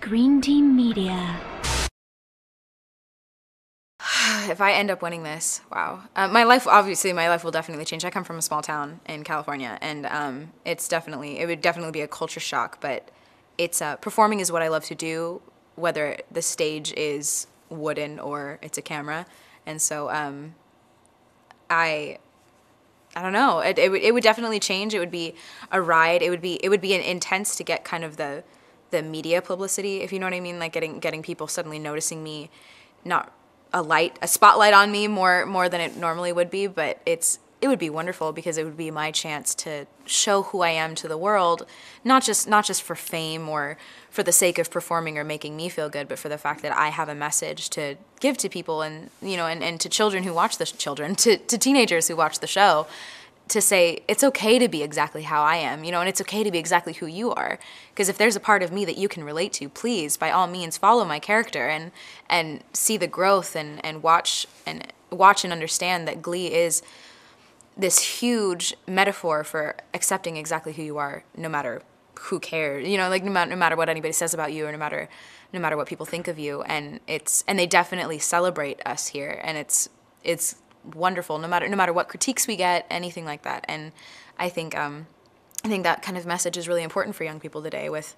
Green Team Media. if I end up winning this, wow. Uh, my life, obviously, my life will definitely change. I come from a small town in California, and um, it's definitely, it would definitely be a culture shock. But it's uh, performing is what I love to do, whether the stage is wooden or it's a camera. And so, um, I, I don't know. It, it would it would definitely change. It would be a ride. It would be it would be an intense to get kind of the the media publicity, if you know what I mean, like getting getting people suddenly noticing me, not a light, a spotlight on me more more than it normally would be, but it's it would be wonderful because it would be my chance to show who I am to the world, not just not just for fame or for the sake of performing or making me feel good, but for the fact that I have a message to give to people and you know and, and to children who watch the children, to, to teenagers who watch the show to say it's okay to be exactly how I am, you know, and it's okay to be exactly who you are. Because if there's a part of me that you can relate to, please, by all means, follow my character and and see the growth and and watch and watch and understand that Glee is this huge metaphor for accepting exactly who you are, no matter who cares, you know, like no matter no matter what anybody says about you or no matter no matter what people think of you, and it's and they definitely celebrate us here, and it's it's wonderful no matter no matter what critiques we get anything like that. And i think um, i think that kind of message is really important for young people today with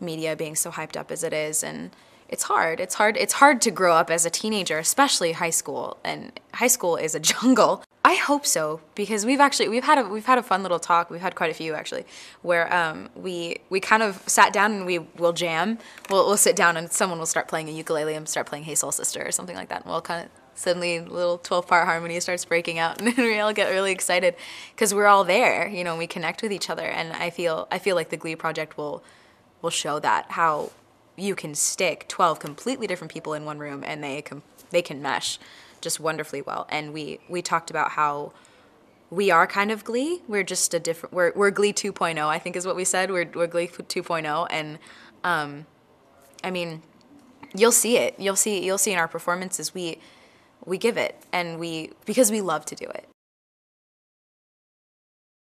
media being so hyped up as it is. And it's hard. It's hard it's hard to grow up as a teenager especially high school. And high school is a jungle. I hope so because we've actually we've had a we've had a fun little talk. We've had quite a few actually where um, we we kind of sat down and we will jam. We'll, we'll sit down and someone will start playing a ukulele and start playing hey soul sister or something like that. And we'll kind of suddenly little 12 part harmony starts breaking out and we all get really excited because we're all there you know we connect with each other. And i feel i feel like the glee project will will show that how you can stick 12 completely different people in one room and they com- they can mesh just wonderfully well. And we we talked about how we are kind of glee. We're just a different we're, we're glee 2.0 i think is what we said. We're, we're glee 2.0 and um, i mean you'll see it. You'll see you'll see in our performances. We we give it and we because we love to do it